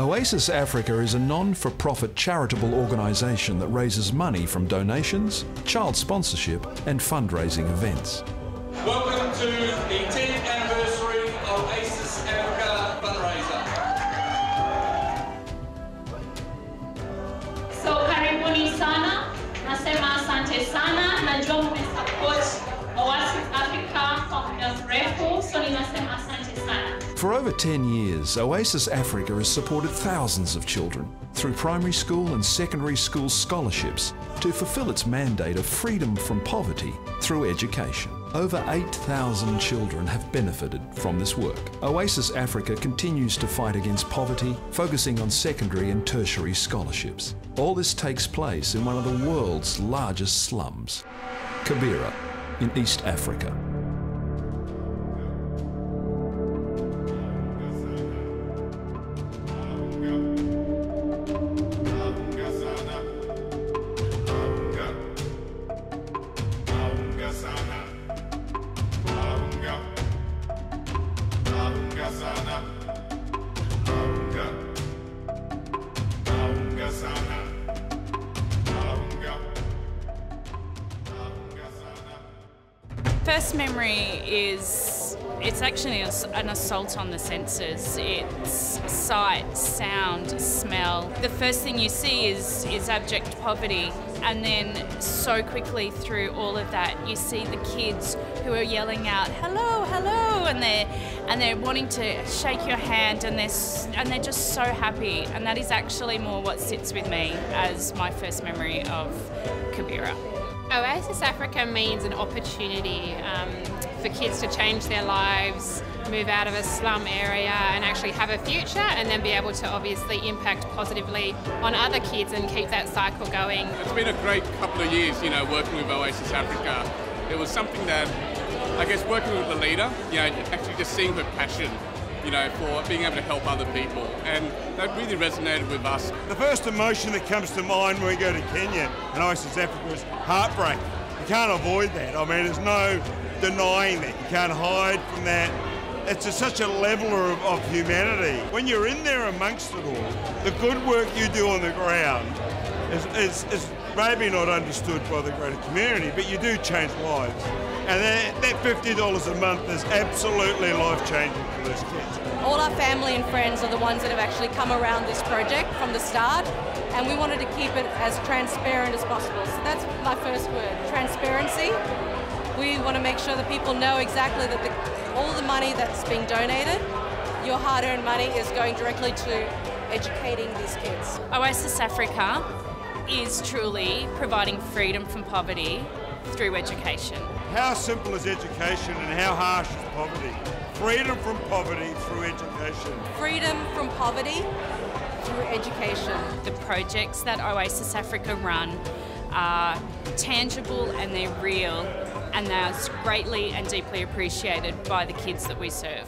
Oasis Africa is a non for profit charitable organisation that raises money from donations, child sponsorship, and fundraising events. Welcome to the over 10 years, Oasis Africa has supported thousands of children through primary school and secondary school scholarships to fulfill its mandate of freedom from poverty through education. Over 8,000 children have benefited from this work. Oasis Africa continues to fight against poverty, focusing on secondary and tertiary scholarships. All this takes place in one of the world's largest slums, Kibera, in East Africa. First memory is it's actually an assault on the senses. It's sight, sound, smell. The first thing you see is is abject poverty, and then so quickly through all of that, you see the kids who are yelling out "Hello, hello!" and they're and they're wanting to shake your hand, and they're and they're just so happy. And that is actually more what sits with me as my first memory of Kibera. Oasis Africa means an opportunity um, for kids to change their lives, move out of a slum area, and actually have a future, and then be able to obviously impact positively on other kids and keep that cycle going. It's been a great couple of years, you know, working with Oasis Africa. It was something that, I guess, working with the leader, you know, actually just seeing her passion, you know, for being able to help other people, and that really resonated with us. The first emotion that comes to mind when we go to Kenya and Oasis Africa is heartbreak. You can't avoid that. I mean, there's no denying that. You can't hide from that. It's a, such a leveler of, of humanity. When you're in there amongst it all, the good work you do on the ground is, is, is maybe not understood by the greater community, but you do change lives. And that, that $50 a month is absolutely life changing for those kids. All our family and friends are the ones that have actually come around this project from the start, and we wanted to keep it as transparent as possible. So that's my first word transparency. We want to make sure that people know exactly that the, all the money that's being donated, your hard earned money, is going directly to educating these kids. Oasis Africa is truly providing freedom from poverty through education. How simple is education and how harsh is poverty? Freedom from poverty through education. Freedom from poverty through education. The projects that Oasis Africa run are tangible and they're real, and they're greatly and deeply appreciated by the kids that we serve.